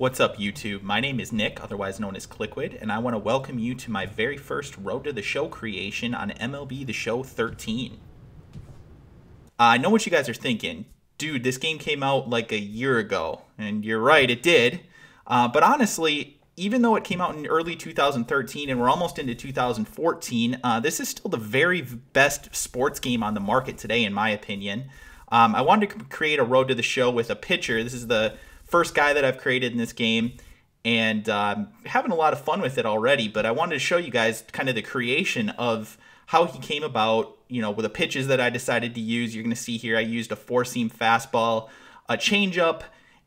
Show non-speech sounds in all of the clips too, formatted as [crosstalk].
What's up, YouTube? My name is Nick, otherwise known as Kliquid, and I want to welcome you to my very first Road to the Show creation on MLB The Show 13. Uh, I know what you guys are thinking. Dude, this game came out like a year ago, and you're right, it did. Uh, but honestly, even though it came out in early 2013 and we're almost into 2014, uh, this is still the very best sports game on the market today, in my opinion. Um, I wanted to create a Road to the Show with a pitcher. This is the first guy that I've created in this game and um, having a lot of fun with it already. But I wanted to show you guys kind of the creation of how he came about, you know, with the pitches that I decided to use. You're going to see here I used a four seam fastball, a changeup,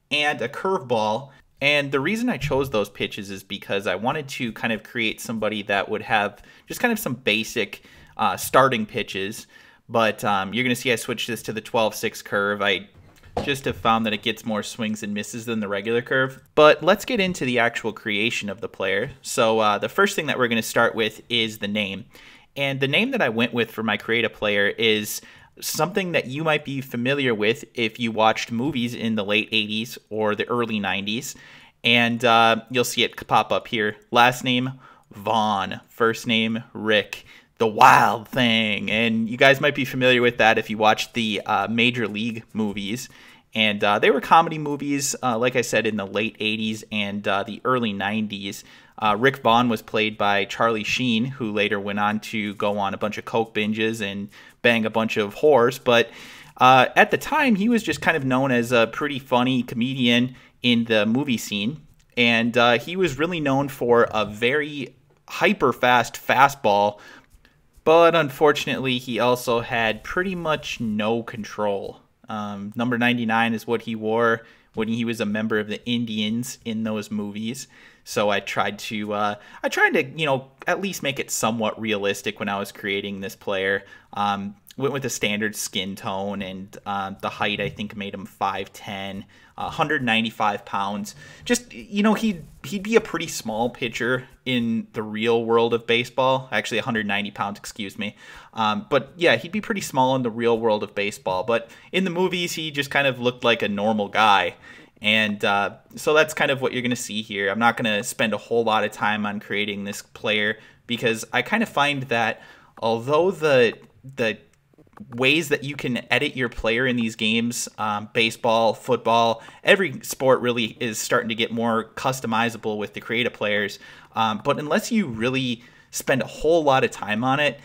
and a curveball. And the reason I chose those pitches is because I wanted to kind of create somebody that would have just kind of some basic uh, starting pitches. But um, you're going to see I switched this to the 12 6 curve. I just have found that it gets more swings and misses than the regular curve. But let's get into the actual creation of the player. So uh, the first thing that we're going to start with is the name. And the name that I went with for my create a player is something that you might be familiar with if you watched movies in the late 80s or the early 90s. And uh, you'll see it pop up here. Last name, Vaughn. First name, Rick the Wild Thing, and you guys might be familiar with that if you watched the uh, Major League movies. And uh, they were comedy movies, uh, like I said, in the late 80s and uh, the early 90s. Uh, Rick Vaughn was played by Charlie Sheen, who later went on to go on a bunch of coke binges and bang a bunch of whores. But uh, at the time, he was just kind of known as a pretty funny comedian in the movie scene. And he was really known for a very hyper fast fastball but unfortunately, he also had pretty much no control. Um, number 99 is what he wore when he was a member of the Indians in those movies. So I tried to, uh, I tried to, you know, at least make it somewhat realistic when I was creating this player. Um, went with a standard skin tone and uh, the height I think made him 5'10 uh, 195 pounds. Just you know he'd he'd be a pretty small pitcher in the real world of baseball. Actually 190 pounds excuse me. Um, but yeah he'd be pretty small in the real world of baseball. But in the movies he just kind of looked like a normal guy. And uh, so that's kind of what you're going to see here. I'm not going to spend a whole lot of time on creating this player because i kind of find that although the the ways that you can edit your player in these games um, baseball football every sport really is starting to get more customizable with the creative players. Um, but unless you really spend a whole lot of time on it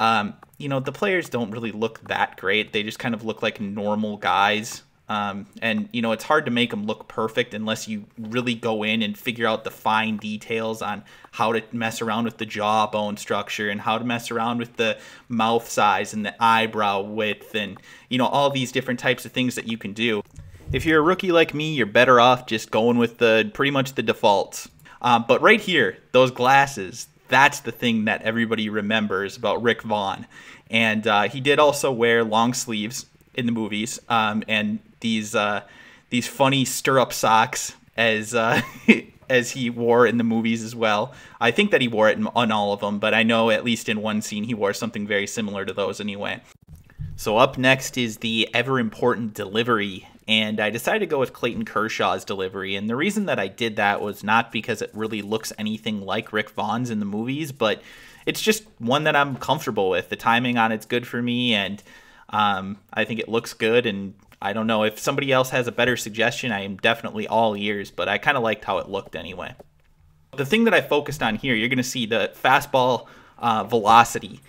um, you know the players don't really look that great. They just kind of look like normal guys um, and you know it's hard to make them look perfect unless you really go in and figure out the fine details on how to mess around with the jawbone structure and how to mess around with the mouth size and the eyebrow width and you know all these different types of things that you can do. If you're a rookie like me, you're better off just going with the pretty much the defaults. Um, but right here, those glasses, that's the thing that everybody remembers about Rick Vaughn. And uh, he did also wear long sleeves in the movies, um, and these uh, these funny stirrup socks as uh, [laughs] as he wore in the movies as well. I think that he wore it on all of them, but I know at least in one scene he wore something very similar to those anyway. So up next is the ever important delivery, and I decided to go with Clayton Kershaw's delivery. And the reason that I did that was not because it really looks anything like Rick Vaughn's in the movies, but it's just one that I'm comfortable with. The timing on it's good for me, and um, I think it looks good, and I don't know if somebody else has a better suggestion. I am definitely all ears, but I kind of liked how it looked anyway. The thing that I focused on here, you're going to see the fastball uh, velocity.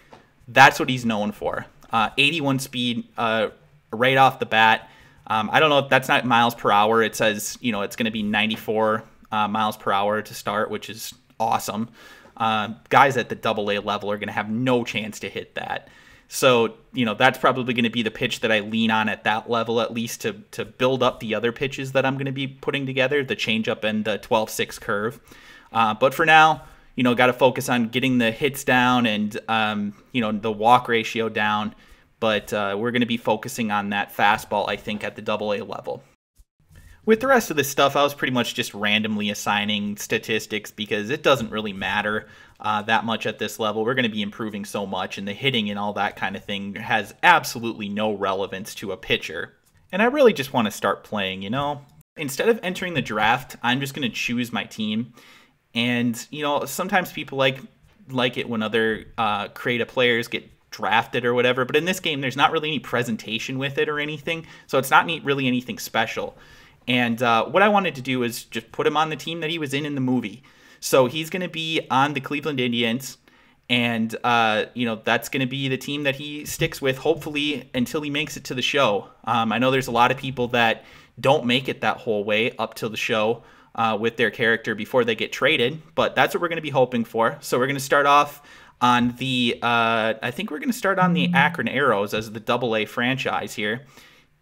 That's what he's known for. Uh, 81 speed uh, right off the bat. Um, I don't know if that's not miles per hour. It says you know it's going to be 94 uh, miles per hour to start, which is awesome. Uh, guys at the double A level are going to have no chance to hit that. So, you know, that's probably going to be the pitch that I lean on at that level, at least to, to build up the other pitches that I'm going to be putting together the changeup and the 12 6 curve. Uh, but for now, you know, got to focus on getting the hits down and, um, you know, the walk ratio down. But uh, we're going to be focusing on that fastball, I think, at the double A level. With the rest of this stuff, I was pretty much just randomly assigning statistics because it doesn't really matter uh, that much at this level. We're going to be improving so much, and the hitting and all that kind of thing has absolutely no relevance to a pitcher. And I really just want to start playing, you know? Instead of entering the draft, I'm just going to choose my team. And, you know, sometimes people like like it when other uh, creative players get drafted or whatever. But in this game, there's not really any presentation with it or anything. So it's not really anything special. And uh, what I wanted to do is just put him on the team that he was in in the movie. So he's going to be on the Cleveland Indians and uh, you know that's going to be the team that he sticks with hopefully until he makes it to the show. Um, i know there's a lot of people that don't make it that whole way up to the show uh, with their character before they get traded but that's what we're going to be hoping for. So we're going to start off on the uh, i think we're going to start on the Akron Aeros as the double a franchise here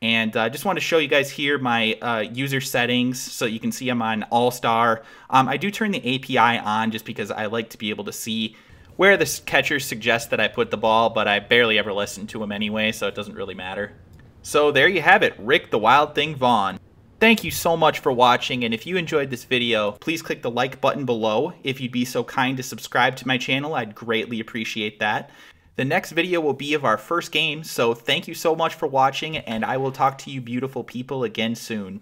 and I uh, just want to show you guys here my uh, user settings so you can see I'm on All Star. Um, I do turn the API on just because I like to be able to see where the catcher suggests that I put the ball, but I barely ever listen to him anyway, so it doesn't really matter. So there you have it, Rick the Wild Thing Vaughn. Thank you so much for watching, and if you enjoyed this video, please click the like button below. If you'd be so kind to subscribe to my channel, I'd greatly appreciate that. The next video will be of our first game, so thank you so much for watching, and I will talk to you beautiful people again soon.